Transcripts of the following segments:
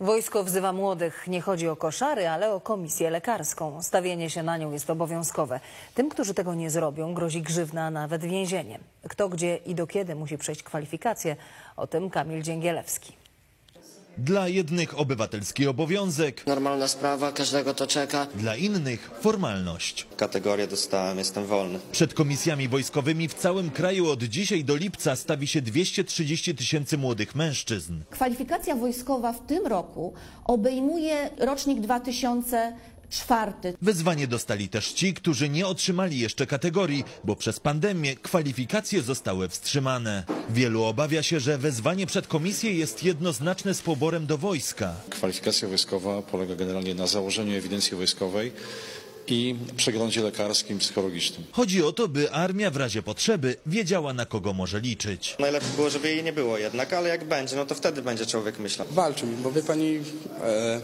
Wojsko wzywa młodych. Nie chodzi o koszary, ale o komisję lekarską. Stawienie się na nią jest obowiązkowe. Tym, którzy tego nie zrobią, grozi grzywna, nawet więzienie. Kto, gdzie i do kiedy musi przejść kwalifikacje, o tym Kamil Dzięgielewski. Dla jednych obywatelski obowiązek, Normalna sprawa, każdego to czeka. dla innych formalność. Kategorię dostałem, jestem wolny. Przed komisjami wojskowymi w całym kraju od dzisiaj do lipca stawi się 230 tysięcy młodych mężczyzn. Kwalifikacja wojskowa w tym roku obejmuje rocznik 2004. Wezwanie dostali też ci, którzy nie otrzymali jeszcze kategorii, bo przez pandemię kwalifikacje zostały wstrzymane. Wielu obawia się, że wezwanie przed komisję jest jednoznaczne z poborem do wojska. Kwalifikacja wojskowa polega generalnie na założeniu ewidencji wojskowej i przeglądzie lekarskim, psychologicznym. Chodzi o to, by armia w razie potrzeby wiedziała na kogo może liczyć. Najlepiej było, żeby jej nie było jednak, ale jak będzie, no to wtedy będzie człowiek myślał. walczył, bo wie pani, e,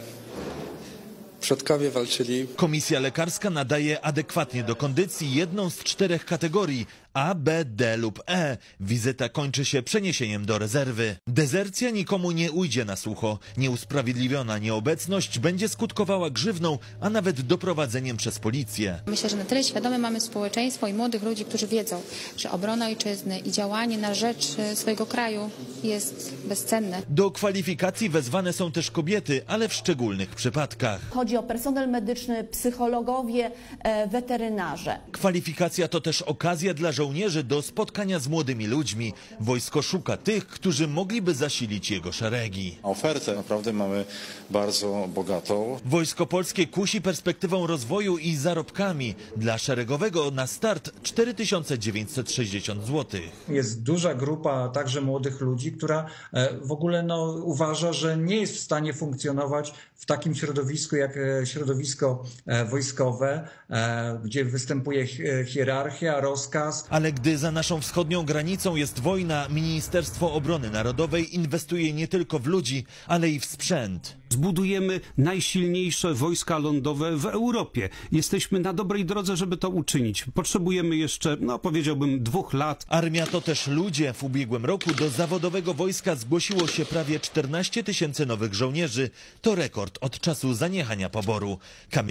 przodkowie walczyli. Komisja lekarska nadaje adekwatnie do kondycji jedną z czterech kategorii A, B, D lub E. Wizyta kończy się przeniesieniem do rezerwy. Dezercja nikomu nie ujdzie na sucho. Nieusprawiedliwiona nieobecność będzie skutkowała grzywną, a nawet doprowadzeniem przez policję. Myślę, że na tyle świadome mamy społeczeństwo i młodych ludzi, którzy wiedzą, że obrona ojczyzny i działanie na rzecz e, swojego kraju jest bezcenne. Do kwalifikacji wezwane są też kobiety, ale w szczególnych przypadkach. Chodzi o personel medyczny, psychologowie, e, weterynarze. Kwalifikacja to też okazja dla żołnierzy do spotkania z młodymi ludźmi. Wojsko szuka tych, którzy mogliby zasilić jego szeregi. Ofertę naprawdę mamy bardzo bogatą. Wojsko Polskie kusi perspektywą rozwoju i zarobkami. Dla szeregowego na start 4960 zł. jest duża grupa także młodych ludzi, która e, w ogóle no, uważa, że nie jest w stanie funkcjonować w takim środowisku jak e, środowisko e, wojskowe, e, gdzie występuje hi- hierarchia, rozkaz. Ale gdy za naszą wschodnią granicą jest wojna, Ministerstwo Obrony Narodowej inwestuje nie tylko w ludzi, ale i w sprzęt. Zbudujemy najsilniejsze wojska lądowe w Europie. Jesteśmy na dobrej drodze, żeby to uczynić. Potrzebujemy jeszcze, no powiedziałbym, dwóch lat. Armia to też ludzie. W ubiegłym roku do zawodowego wojska zgłosiło się prawie 14 tysięcy nowych żołnierzy. To rekord od czasu zaniechania poboru. Kamil